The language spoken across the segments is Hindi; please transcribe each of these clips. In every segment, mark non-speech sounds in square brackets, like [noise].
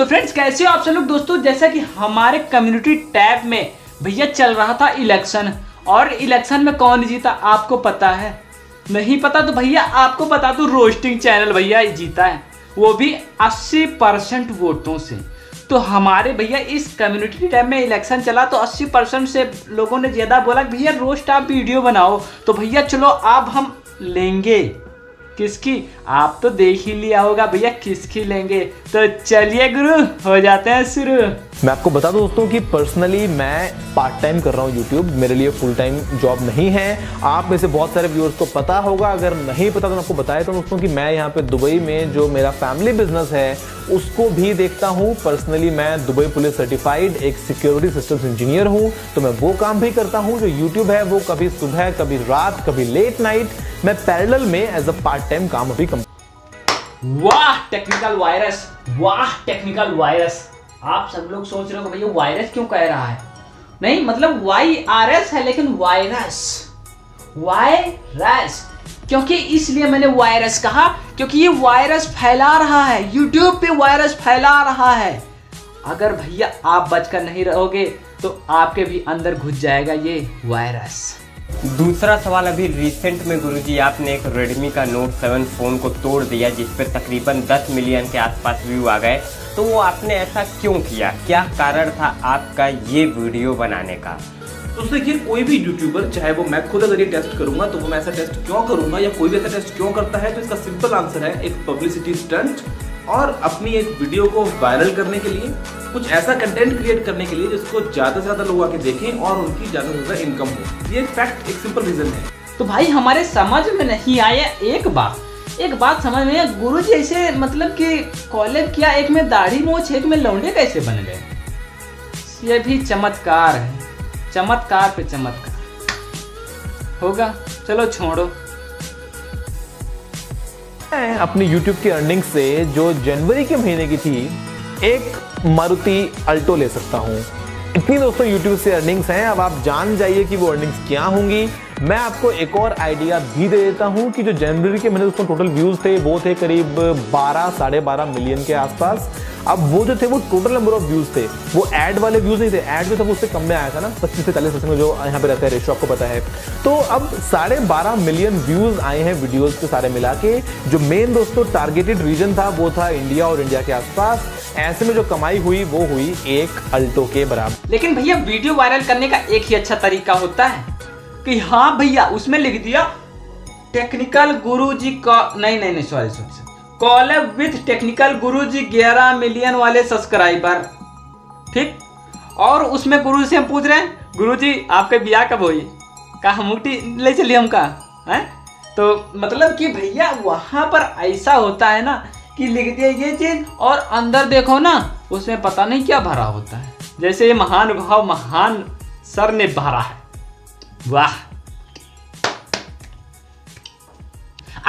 तो फ्रेंड्स कैसे हो आप सब लोग? दोस्तों, जैसा कि हमारे कम्युनिटी टैब में भैया चल रहा था इलेक्शन और इलेक्शन में कौन जीता आपको पता है? नहीं पता तो भैया, आपको बता दो रोस्टिंग चैनल भैया जीता है। वो भी 80 परसेंट वोटों से। तो हमारे भैया इस कम्युनिटी टैब में इलेक्शन चला तो 80 परसेंट से लोगों ने ज़्यादा बोला भैया रोस्ट आप वीडियो बनाओ। तो भैया, चलो, अब हम लेंगे। किसकी? आप तो देख ही लिया होगा भैया किसकी लेंगे तो चलिए गुरु, हो जाते हैं शुरू। मैं आपको बता दूँ दोस्तों कि पर्सनली मैं पार्ट टाइम कर रहा हूँ यूट्यूब मेरे लिए फुल टाइम जॉब नहीं है। आप में से बहुत सारे व्यूअर्स को पता होगा, अगर नहीं पता तो मैं आपको बताया तो दोस्तों कि मैं यहाँ पे दुबई में जो मेरा फैमिली बिज़नेस है, उसको भी देखता हूँ। पर्सनली मैं दुबई पुलिस सर्टिफाइड एक सिक्योरिटी सिस्टम्स इंजीनियर हूँ। तो मैं वो काम भी करता हूँ, जो यूट्यूब है, वो कभी सुबह, कभी रात, कभी लेट नाइट मैं पैरेलल में एज अ पार्ट टाइम काम अभी कम वाह टेक्निकल वायरस वाह टेक्निकल वायरस आप सब लोग सोच रहे हो भैया वायरस क्यों कह रहा है? नहीं मतलब वाई आर एस है, लेकिन वायरस वायरस क्योंकि इसलिए मैंने वायरस कहा, क्योंकि ये वायरस फैला रहा है। यूट्यूब पे वायरस फैला रहा है। अगर भैया आप बचकर नहीं रहोगे तो आपके भी अंदर घुस जाएगा ये वायरस दूसरा सवाल, अभी रिसेंट में गुरुजी आपने एक रेडमी का नोट 7 फ़ोन को तोड़ दिया, जिस पर तकरीबन 10 मिलियन के आसपास व्यू आ गए। तो वो आपने ऐसा क्यों किया? क्या कारण था आपका ये वीडियो बनाने का? तो देखिए, कोई भी यूट्यूबर चाहे वो मैं खुद अगर ये टेस्ट करूँगा तो वो मैं ऐसा टेस्ट क्यों करूँगा, या कोई भी ऐसा टेस्ट क्यों करता है तो इसका सिंपल आंसर है, एक पब्लिसिटी स्टंट और अपनी एक वीडियो को वायरल करने के लिए, कुछ ऐसा कंटेंट क्रिएट करने के लिए जिसको ज़्यादा से ज़्यादा लोग आके देखें और उनकी ज़्यादा से ज़्यादा इनकम हो। ये एक फैक्ट एक सिंपल रीजन है। तो भाई, हमारे समझ में नहीं आया एक बात। एक बात समझ में गुरु जी ऐसे मतलब कि कॉलेज किया, एक में दाढ़ी मोछ, एक में लौंडे कैसे बन गए? ये भी चमत्कार है। चमत्कार पे चमत्कार। होगा? चलो छोड़ो। मैं अपनी यूट्यूब की अर्निंग से, जो जनवरी के महीने की थी, एक मारुति अल्टो ले सकता हूँ। इतनी दोस्तों यूट्यूब से अर्निंग्स हैं, अब आप जान जाइए कि वो अर्निंग्स क्या होंगी। मैं आपको एक और आइडिया भी दे देता हूँ कि जो जनवरी के महीने दोस्तों टोटल व्यूज़ थे, वो थे करीब 12 साढ़े बारह मिलियन के आसपास। अब वो जो थे, वो टोटल नंबर ऑफ़ व्यूज़ थे। वो एड वाले व्यूज़ नहीं थे। एड जो था, वो उससे कम में आया था ना, पच्चीस से चालीस परसेंट जो यहाँ पे रहता है रेशो आपको पता है। तो अब साढ़े बारह मिलियन व्यूज़ आए हैं वीडियोज़ के सारे मिला के। जो मेन दोस्तों टारगेटेड रीजन था, वो था इंडिया और इंडिया के आसपास। ऐसे में जो कमाई हुई, वो हुई एक अल्टो के बराबर। लेकिन भैया वीडियो वायरल करने का एक ही अच्छा तरीका होता है कि हाँ भैया, उसमें लिख दिया टेक्निकल गुरु जी का नहीं नहीं नहीं sorry sorry collab with technical Guru ji ग्यारह मिलियन वाले सब्सक्राइबर ठीक? और उसमें गुरु से हम पूछ रहे हैं गुरु जी आपके ब्याह कब हुई? कहा मुक्ति ले चलिए हम कहा है? तो मतलब कि भैया, वहाँ पर ऐसा होता है ना कि लिख दिया ये चीज़ और अंदर देखो ना, उसमें पता नहीं क्या भरा होता है। जैसे ये महान भाव, महान सर ने भरा है। वाह!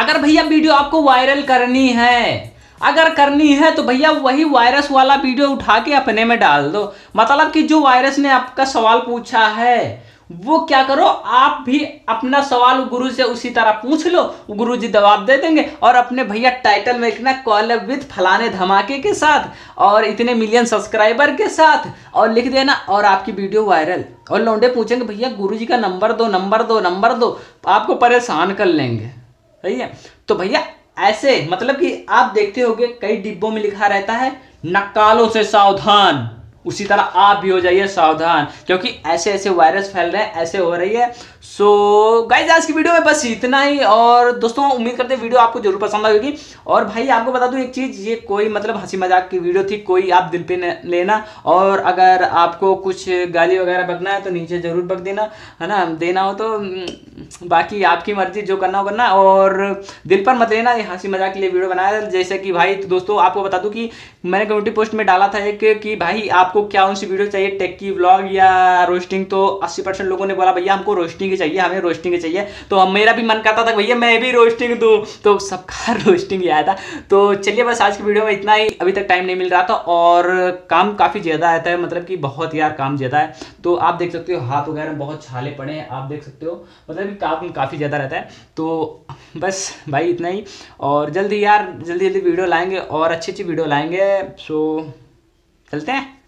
अगर भैया वीडियो आपको वायरल करनी है, अगर करनी है तो भैया वही वायरस वाला वीडियो उठा के अपने में डाल दो। मतलब कि जो वायरस ने आपका सवाल पूछा है, वो क्या करो, आप भी अपना सवाल गुरु से उसी तरह पूछ लो, गुरु जी जवाब दे देंगे और अपने भैया टाइटल में लिखना कॉल विद फलाने धमाके के साथ और इतने मिलियन सब्सक्राइबर के साथ। और लिख देना, और आपकी वीडियो वायरल। और लौंडे पूछेंगे, भैया, गुरु जी का नंबर दो नंबर दो नंबर दो। आपको परेशान कर लेंगे। सही है? तो भैया, ऐसे मतलब कि आप देखते होगे, कई डिब्बों में लिखा रहता है नकालों से सावधान। उसी तरह आप भी हो जाइए सावधान क्योंकि ऐसे ऐसे वायरस फैल रहे हैं ऐसे हो रही है। सो so, गाइज़ आज की वीडियो में बस इतना ही और दोस्तों उम्मीद करते हैं वीडियो आपको ज़रूर पसंद आएगी। और भाई आपको बता दूँ एक चीज़ ये कोई मतलब हँसी मज़ाक की वीडियो थी कोई आप दिल पे लेना और अगर आपको कुछ गाली वगैरह बकना है तो नीचे ज़रूर बक देना है ना? देना हो तो बाकी आपकी मर्ज़ी जो करना हो करना और दिल पर मत लेना ये हँसी मज़ाक के लिए वीडियो बनाया। जैसे कि भाई तो दोस्तों आपको बता दूँ कि मैंने कम्युनिटी पोस्ट में डाला था एक कि भाई आपको क्या उनसी वीडियो चाहिए? टेक की व्लॉग या रोस्टिंग तो अस्सी परसेंट लोगों ने बोला, भैया, हमको रोस्टिंग चाहिए, हमें रोस्टिंग चाहिए। तो मेरा भी मन करता था, भैया, मैं भी रोस्टिंग दूँ। तो सबका [laughs] रोस्टिंग आया था। तो चलिए, बस आज की वीडियो में इतना ही। अभी तक टाइम नहीं मिल रहा था और काम काफ़ी ज़्यादा आता है मतलब कि बहुत यार काम ज़्यादा है। तो आप देख सकते हो, हाथ वगैरह बहुत छाले पड़े हैं, आप देख सकते हो। मतलब कि काम काफ़ी ज़्यादा रहता है। तो [laughs] बस भाई, इतना ही। और जल्दी यार जल्दी जल्दी वीडियो लाएँगे और अच्छी अच्छी वीडियो लाएँगे। सो चलते हैं।